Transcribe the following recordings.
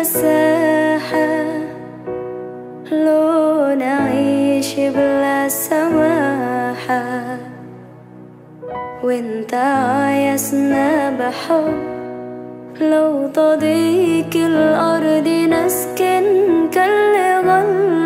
مساحة. لو نعيش بلا سماحة. وانت عايزنا بحب. لو تضيك الأرض نسكن كل غلط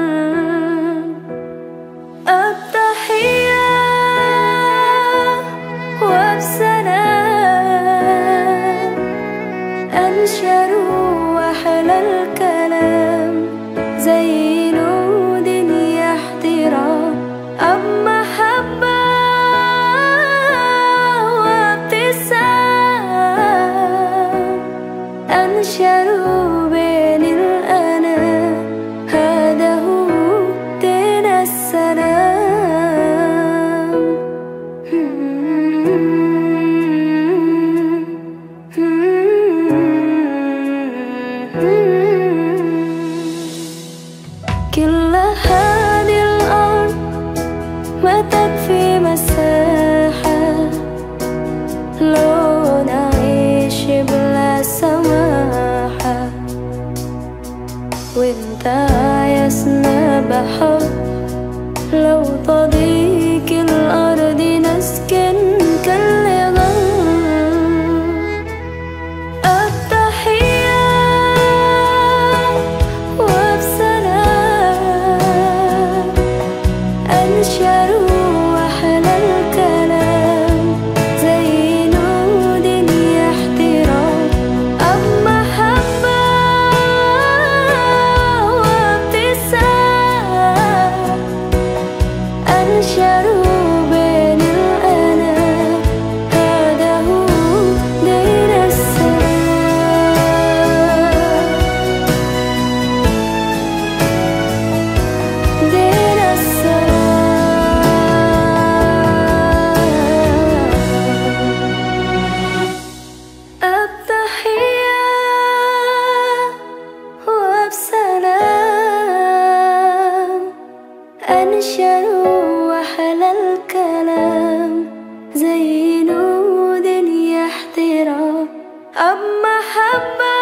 يحترام أب محبة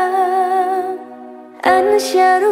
وابتسام أنشروا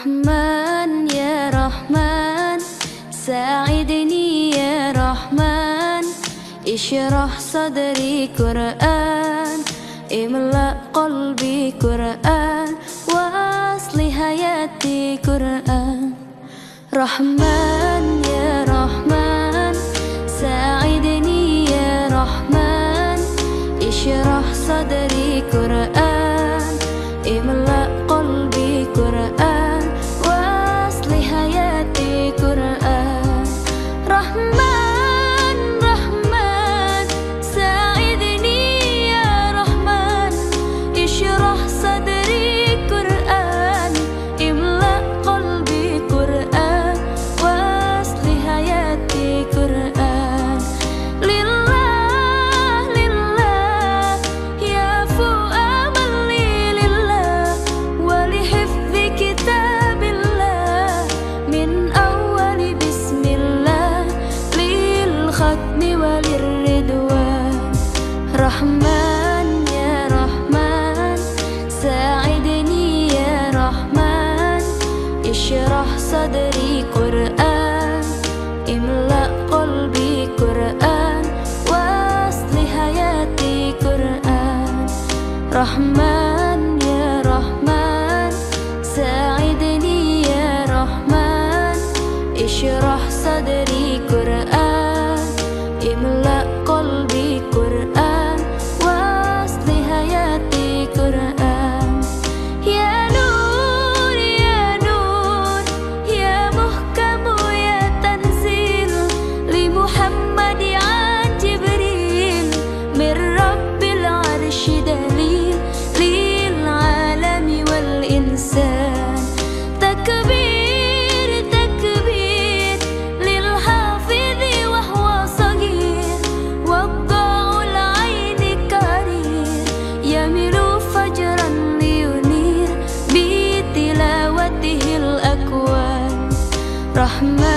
Rahman ya Rahman. Sa'idni ya Rahman. Ishrah sadri Quran. Imla qalbi Quran. Wasli hayati Quran. Rahman 那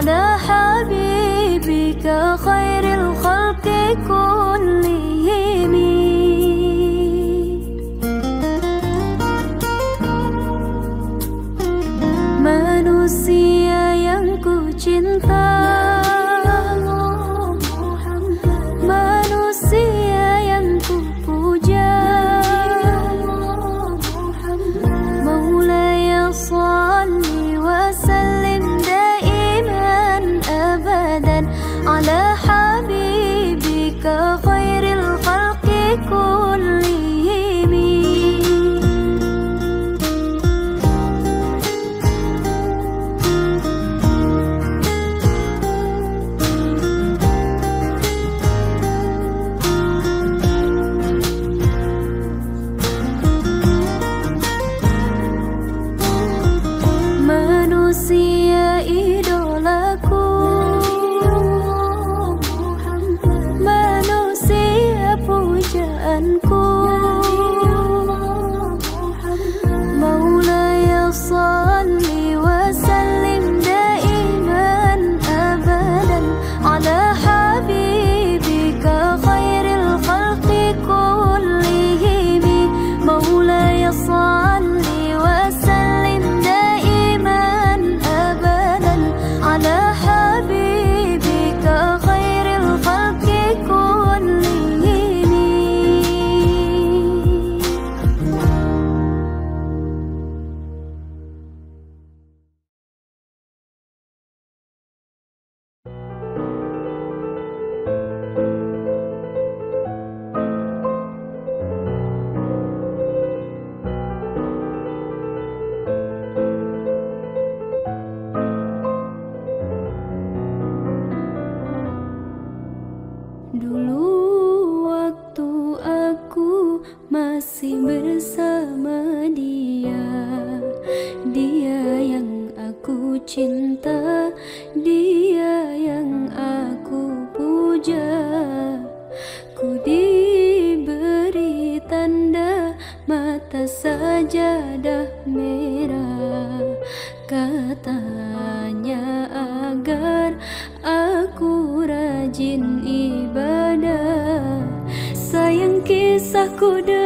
على حبيبك خير الخلق كله I could.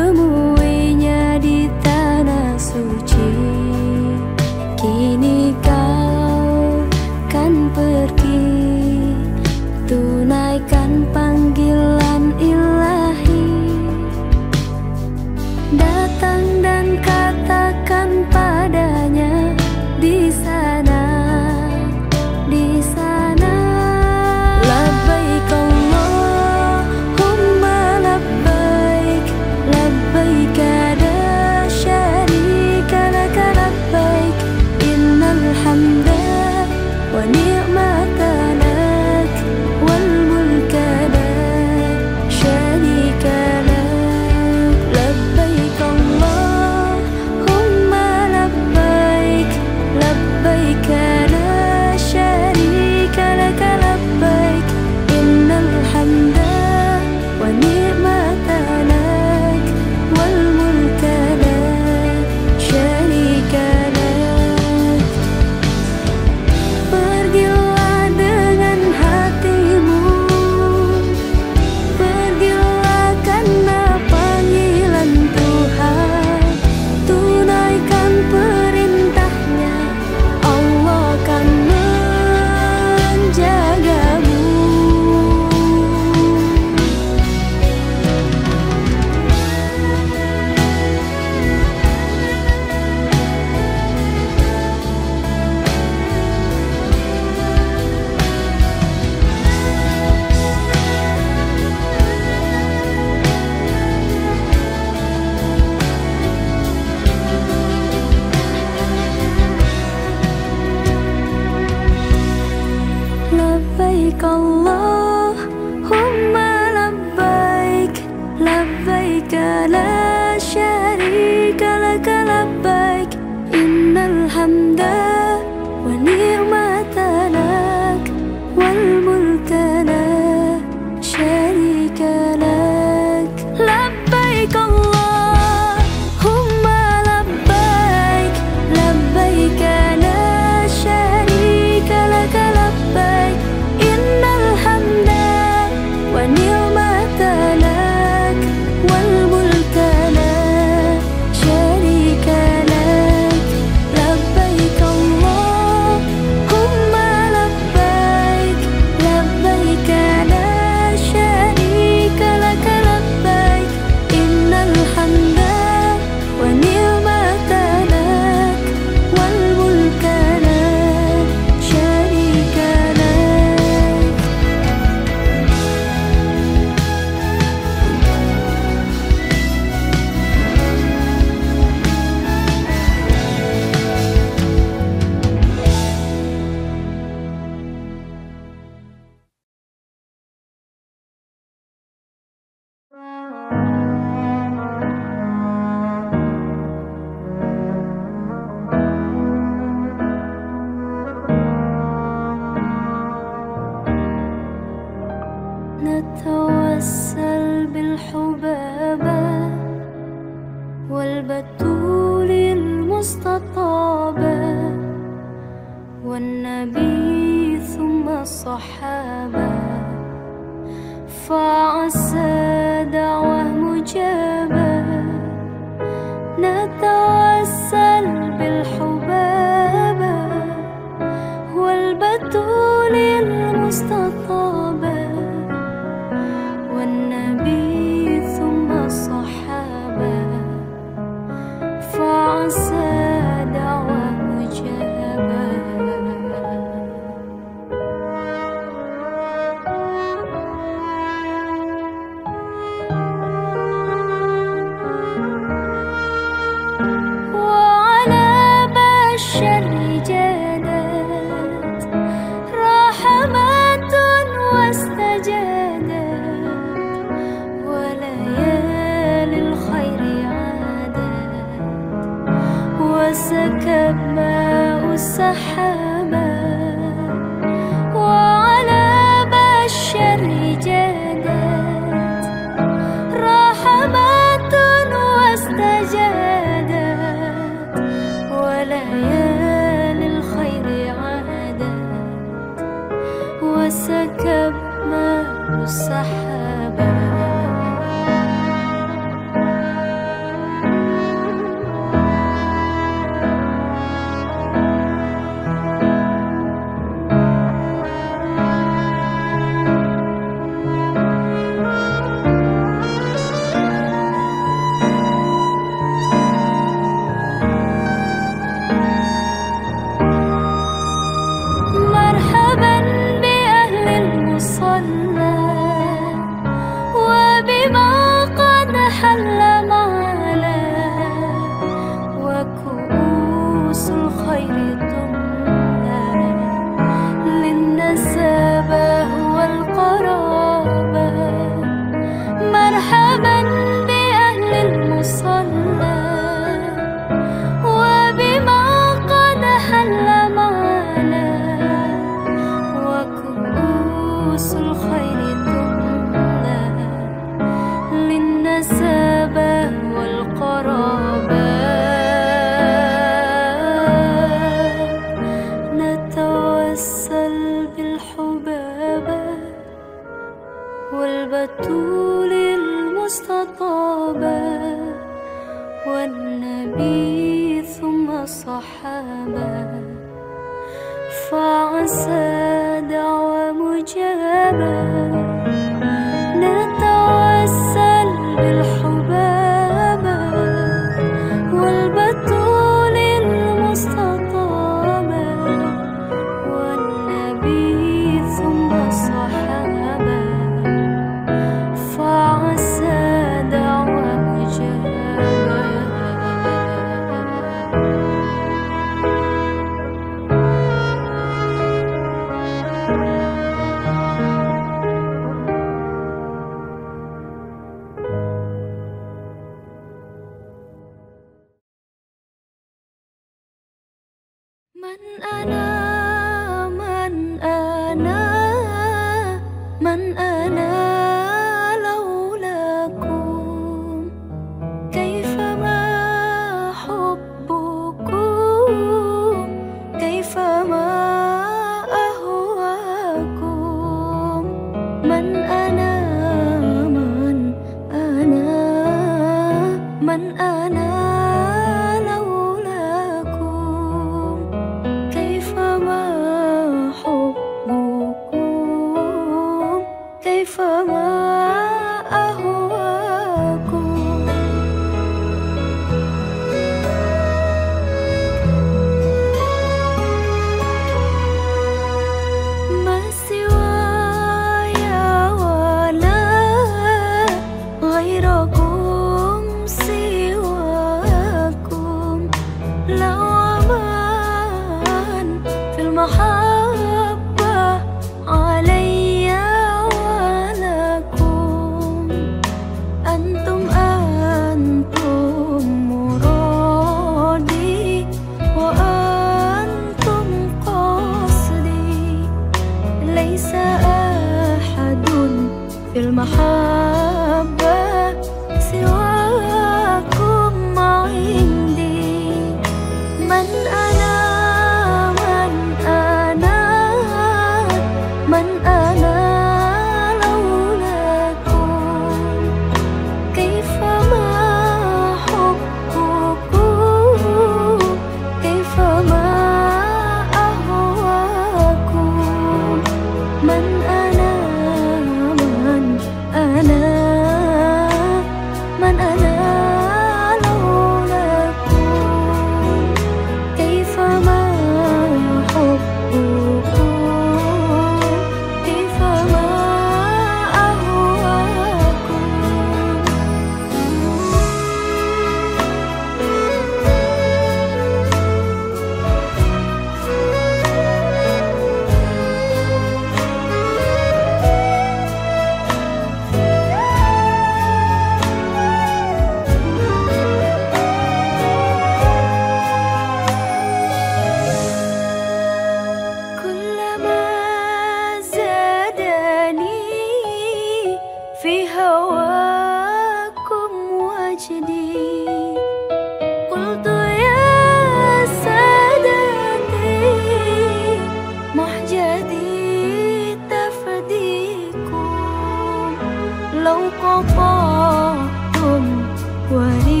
lâu có bỏ tuồng quay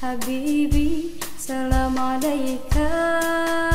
Habibi salam alaika,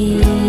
You.